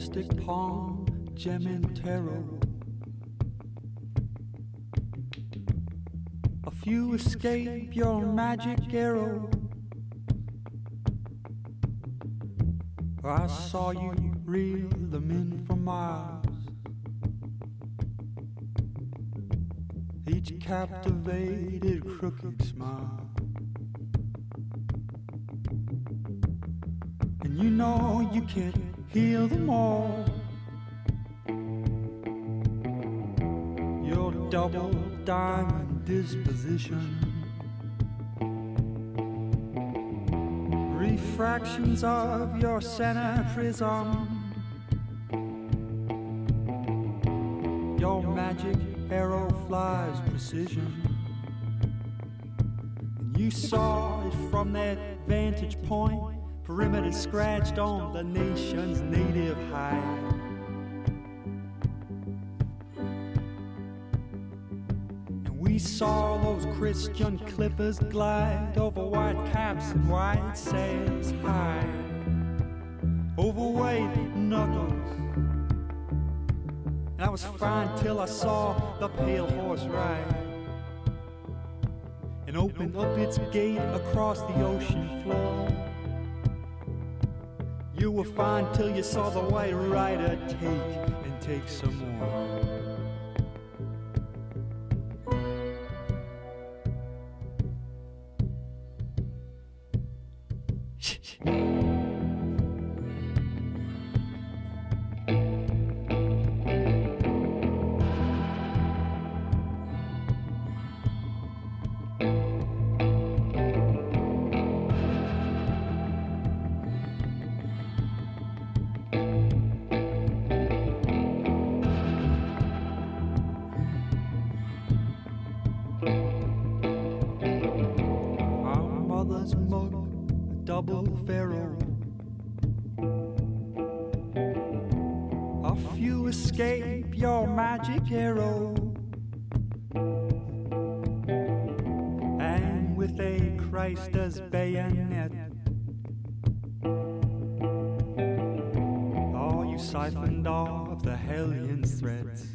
mystic palm, gem and tarot. A few escape your magic arrow. I saw you reel them in from miles. Each captivated crooked smile. And you know you can't heal them all. Double diamond disposition. Refractions of your center prism. Your magic arrow flies precision. And you saw it from that vantage point perimeter scratched on the nation's native saw those Christian clippers glide over white caps and white sails high, overweight knuckles. And I was fine till I saw the pale horse ride and open up its gate across the ocean floor. You were fine till you saw the white rider take and take some more. Arrow. And with a Christ as bayonet. Oh, you siphoned off the hellion threats.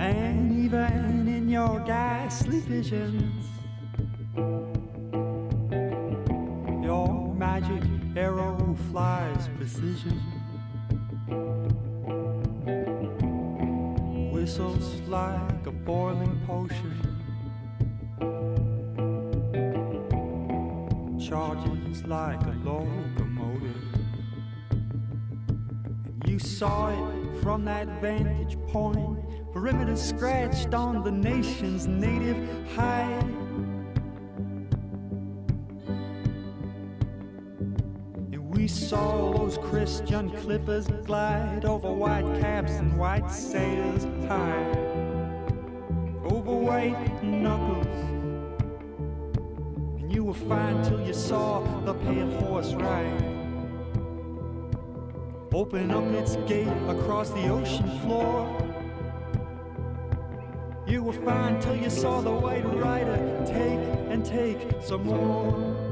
And even in your ghastly visions, your magic arrow flies precision. Whistles like a boiling potion. Charges like a locomotive. And you saw it from that vantage point. Perimeter scratched on the nation's native hide. We saw those Christian clippers glide over white caps and white sails high, over white knuckles. And you were fine till you saw the pale horse ride. Open up its gate across the ocean floor. You were fine till you saw the white rider take and take some more.